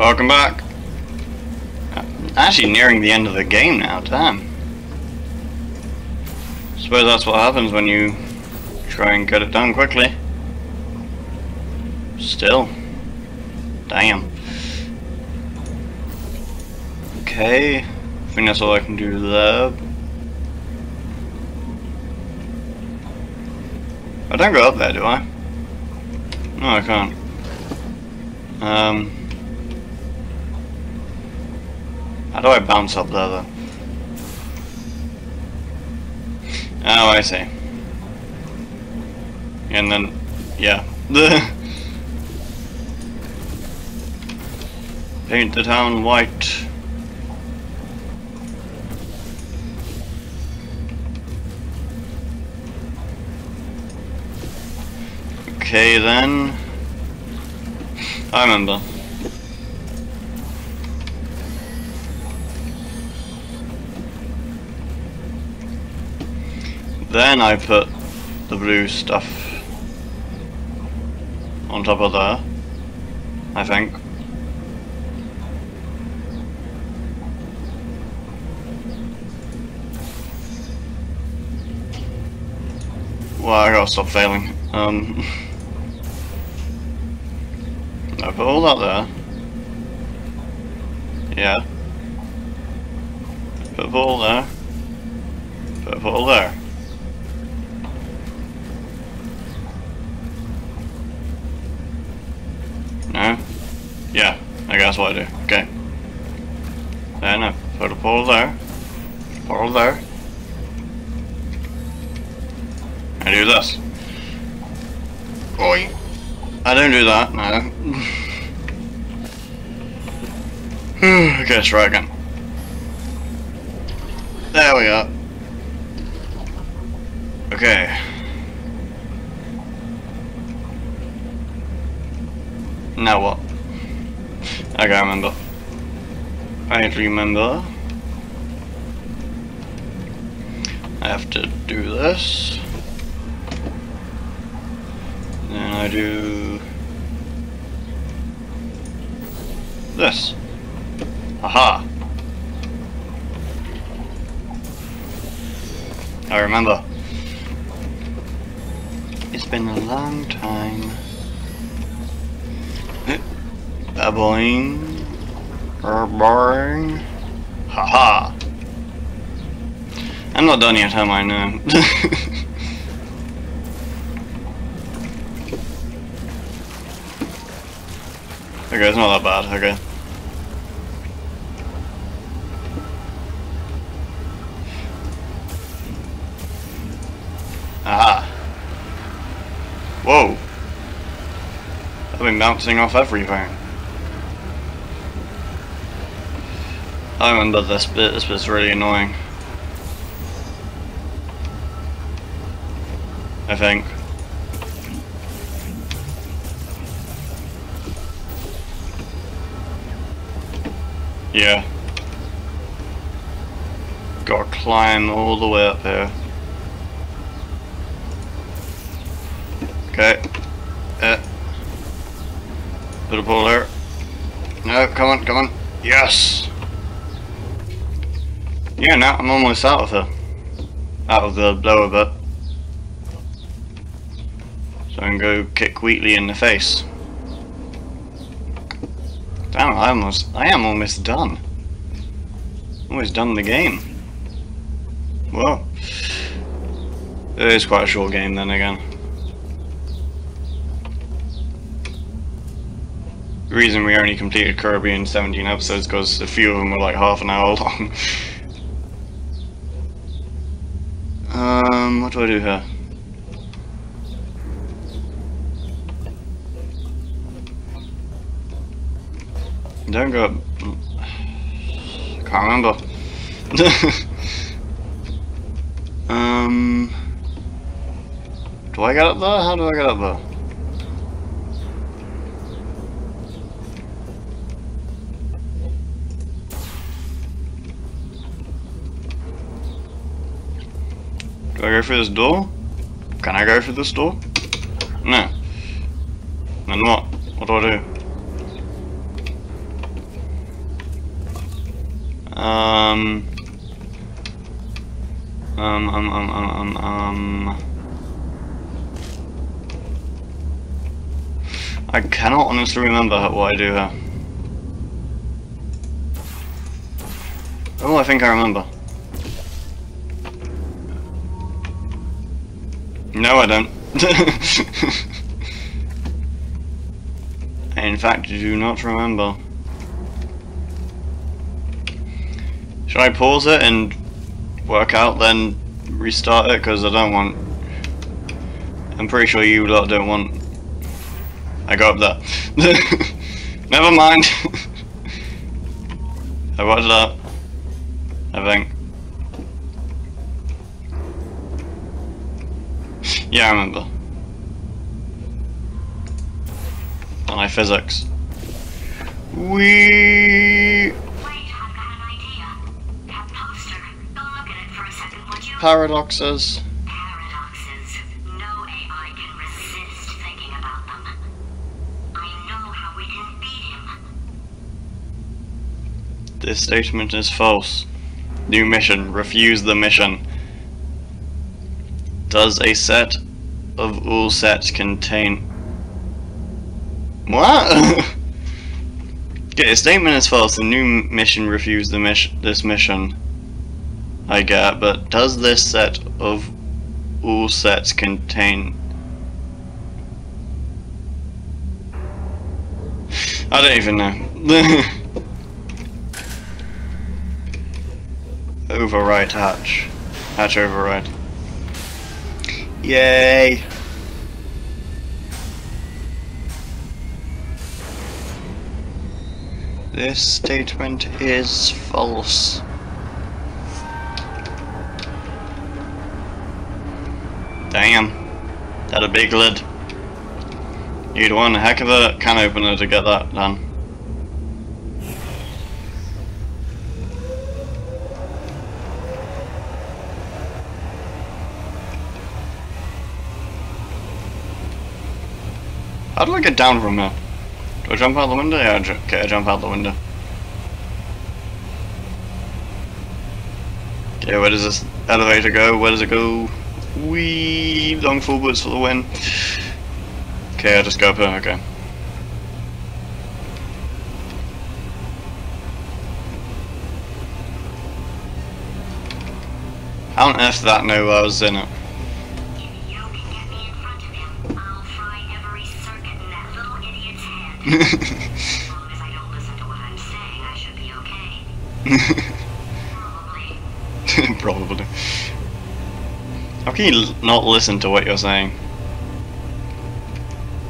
Welcome back. Actually nearing the end of the game now, damn. Suppose that's what happens when you try and get it done quickly. Still. Damn. Okay. I think that's all I can do there. I don't go up there, do I? No, I can't. Um... How do I bounce up there, though? Oh, I see. And then, yeah. Paint the town white. Okay then. I remember. Then I put the blue stuff on top of there, I think. Well, I gotta stop failing. Um, I put all that there. Yeah. Put a ball there. Put a ball there. No? Yeah, I guess what I do. Okay. Then I put a pole there. Pole there. I do this. Oi. I don't do that, no. okay, try again. There we go. Okay. Now what? I gotta remember. I to remember. I have to do this. Then I do this. Aha! I remember. It's been a long time. Babbling. Boring. Haha. I'm not done yet, am I? No. okay, it's not that bad. Okay. Aha. Whoa. I've been bouncing off everything. I remember this bit, this bit's really annoying. I think. Yeah. Gotta climb all the way up here. Okay. Uh. Put a pull there. No, come on, come on. Yes! Yeah, now I'm almost out of her. Out of the blower bit. So I can go kick Wheatley in the face. Damn, I almost, I am almost done. Almost done the game. Well, it is quite a short game then again. The reason we only completed Kirby in 17 episodes because a few of them were like half an hour long. Um, what do I do here? Don't go. Can't remember. um. Do I get up there? How do I get up there? Do I go through this door? Can I go through this door? No. Then what? What do I do? Um. Um, um, um, um, um, um. I cannot honestly remember what I do here. Oh, I think I remember. No, I don't. In fact, I do not remember. Should I pause it and work out, then restart it? Because I don't want... I'm pretty sure you lot don't want... I got up there. Never mind. I watched that. I think. Yeah, I remember. My physics. We paradoxes. Paradoxes. No AI can resist thinking about them. I know how we can beat him. This statement is false. New mission. Refuse the mission. Does a set of all sets contain... What? okay, a statement is false. The new mission refuse the mission. this mission. I get, but does this set of all sets contain... I don't even know. override hatch. Hatch override. Yay! This statement is false. Damn. That a big lid. Want a heck of a can opener to get that done. How do I get down from here? Do I jump out the window? Yeah, okay, I jump out the window. Okay, where does this elevator go? Where does it go? Wee long forwards for the win. Okay, I just go up here, okay. How on earth did that know I was in it? Probably. Probably. How can you not listen to what you're saying?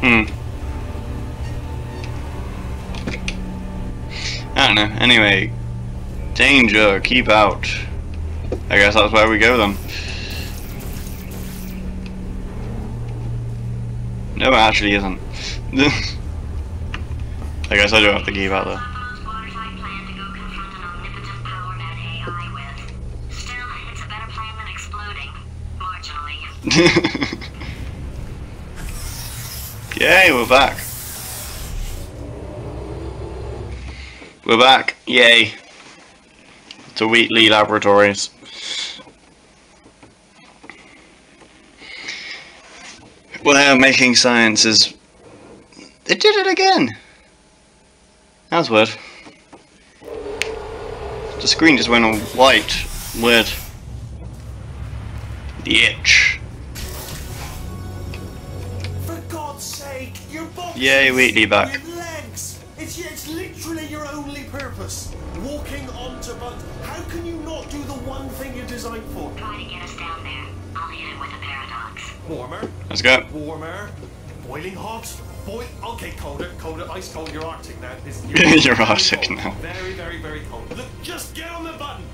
Hmm. I don't know. Anyway, danger, keep out. I guess that's where we go then. No, it actually isn't. I guess I don't have to keep out there. Those watertight plan to go confront an omnipotent power mad AI with. Still, it's a better plan than exploding. Marginally. Yay, we're back. We're back. Yay. To Wheatley Laboratories. Where making science is... It did it again! That was weird. The screen just went all white. Weird. The itch. For God's sake, your box Yay, Wheatley back. legs. It's, it's literally your only purpose. Walking onto buttons. How can you not do the one thing you're designed for? Try to get us down there. I'll hit him with a paradox. Warmer, Let's go. warmer, boiling hot, boil. Okay, colder, colder, ice cold. You're Arctic now. It's- You're very Arctic cold. now. Very, very, very cold. Look, just get on the button.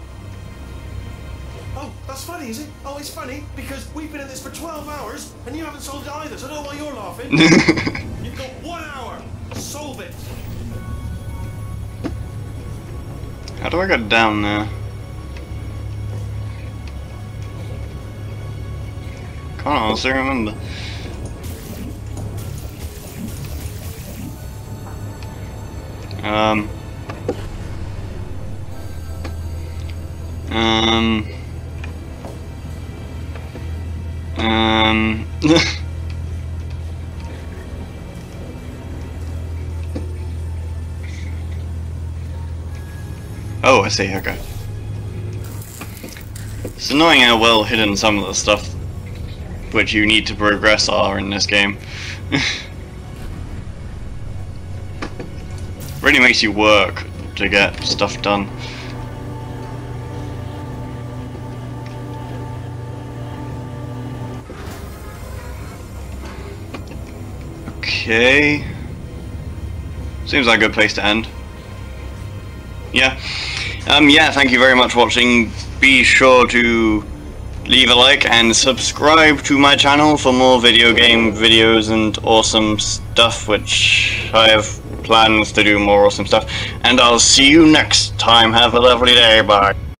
Oh, that's funny, is it? Oh, it's funny because we've been in this for 12 hours and you haven't solved it either. So I don't know why you're laughing. You've got one hour. Solve it. How do I get down there? Can't honestly remember. Um. Um. Um. oh, I see. Okay. It's annoying how well hidden some of the stuff which you need to progress are in this game. really makes you work to get stuff done. Okay. Seems like a good place to end. Yeah. Um, yeah, thank you very much for watching. Be sure to leave a like and subscribe to my channel for more video game videos and awesome stuff, which I have plans to do more awesome stuff. And I'll see you next time. Have a lovely day. Bye.